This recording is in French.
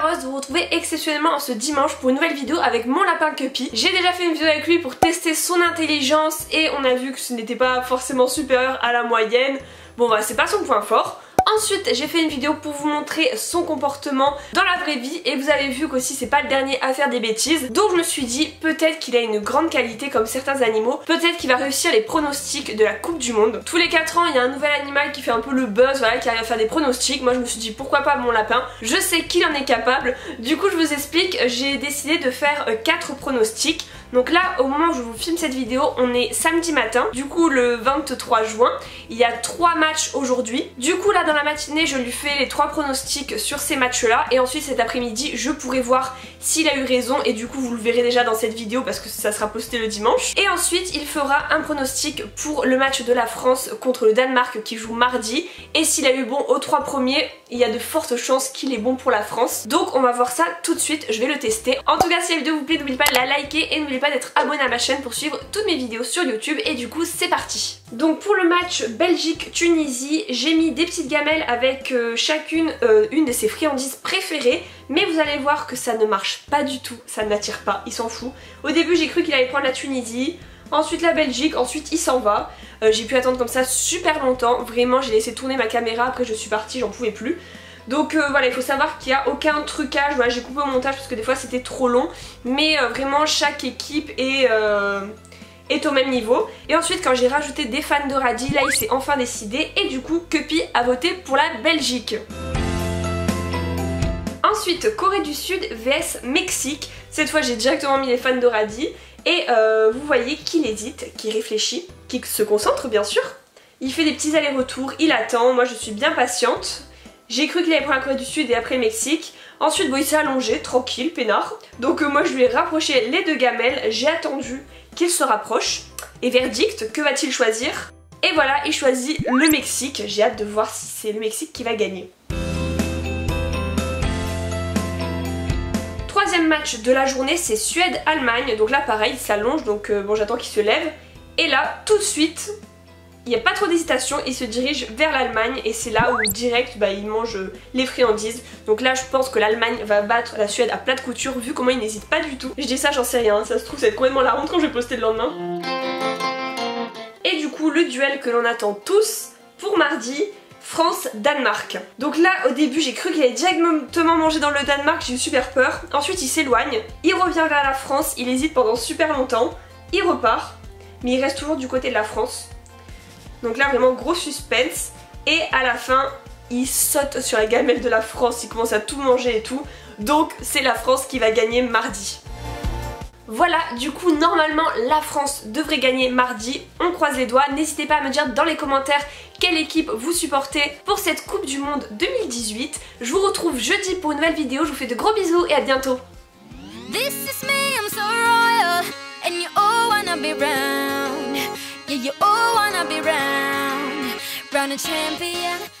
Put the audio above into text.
heureuse de vous retrouver exceptionnellement en ce dimanche pour une nouvelle vidéo avec mon lapin Cuppy. J'ai déjà fait une vidéo avec lui pour tester son intelligence et on a vu que ce n'était pas forcément supérieur à la moyenne. Bon bah c'est pas son point fort. Ensuite j'ai fait une vidéo pour vous montrer son comportement dans la vraie vie. Et vous avez vu qu'aussi c'est pas le dernier à faire des bêtises. Donc je me suis dit peut-être qu'il a une grande qualité comme certains animaux. Peut-être qu'il va réussir les pronostics de la coupe du monde. Tous les 4 ans il y a un nouvel animal qui fait un peu le buzz voilà qui arrive à faire des pronostics. Moi je me suis dit pourquoi pas mon lapin? Je sais qu'il en est capable. Du coup je vous explique j'ai décidé de faire 4 euh, pronostics donc là, au moment où je vous filme cette vidéo, on est samedi matin, du coup le 23 juin. Il y a trois matchs aujourd'hui. Du coup là, dans la matinée, je lui fais les trois pronostics sur ces matchs-là. Et ensuite cet après-midi, je pourrai voir s'il a eu raison. Et du coup, vous le verrez déjà dans cette vidéo parce que ça sera posté le dimanche. Et ensuite, il fera un pronostic pour le match de la France contre le Danemark qui joue mardi. Et s'il a eu bon aux trois premiers, il y a de fortes chances qu'il est bon pour la France. Donc on va voir ça tout de suite, je vais le tester. En tout cas, si la vidéo vous plaît, n'oubliez pas de la liker et n'oubliez pas d'être abonné à ma chaîne pour suivre toutes mes vidéos sur YouTube. Et du coup c'est parti. Donc pour le match Belgique-Tunisie, j'ai mis des petites gamelles avec euh, chacune euh, une de ses friandises préférées. Mais vous allez voir que ça ne marche pas du tout, ça ne m'attire pas, il s'en fout. Au début j'ai cru qu'il allait prendre la Tunisie, ensuite la Belgique, ensuite il s'en va. Euh, j'ai pu attendre comme ça super longtemps, vraiment j'ai laissé tourner ma caméra, après je suis partie, j'en pouvais plus. Donc euh, voilà, il faut savoir qu'il n'y a aucun trucage, voilà, j'ai coupé au montage parce que des fois c'était trop long, mais euh, vraiment chaque équipe est, euh, est au même niveau. Et ensuite quand j'ai rajouté des fans de radis, là il s'est enfin décidé et du coup Cuppy a voté pour la Belgique. Ensuite, Corée du Sud vs Mexique. Cette fois, j'ai directement mis les fans de radis. Et vous voyez qu'il hésite, qu'il réfléchit, qu'il se concentre bien sûr. Il fait des petits allers-retours, il attend. Moi, je suis bien patiente. J'ai cru qu'il allait prendre la Corée du Sud et après le Mexique. Ensuite, il s'est allongé, tranquille, peinard. Donc euh, moi, je lui ai rapproché les deux gamelles. J'ai attendu qu'il se rapproche. Et verdict, que va-t-il choisir? Et voilà, il choisit le Mexique. J'ai hâte de voir si c'est le Mexique qui va gagner. Troisième match de la journée, c'est Suède-Allemagne. Donc là, pareil, il s'allonge, donc euh, bon, j'attends qu'il se lève. Et là, tout de suite, il n'y a pas trop d'hésitation, il se dirige vers l'Allemagne et c'est là où direct bah, il mange les friandises. Donc là je pense que l'Allemagne va battre la Suède à plat de couture vu comment il n'hésite pas du tout. Je dis ça j'en sais rien, ça se trouve c'est complètement la honte quand je vais poster le lendemain. Et du coup le duel que l'on attend tous pour mardi, France-Danemark. Donc là, au début, j'ai cru qu'il allait directement manger dans le Danemark, j'ai eu super peur. Ensuite, il s'éloigne, il revient vers la France, il hésite pendant super longtemps, il repart, mais il reste toujours du côté de la France. Donc là vraiment gros suspense. Et à la fin, il saute sur la gamelle de la France, il commence à tout manger et tout. Donc c'est la France qui va gagner mardi. Voilà, du coup normalement la France devrait gagner mardi, on croise les doigts. N'hésitez pas à me dire dans les commentaires quelle équipe vous supportez pour cette Coupe du Monde 2018. Je vous retrouve jeudi pour une nouvelle vidéo, je vous fais de gros bisous et à bientôt. Be round, round a champion.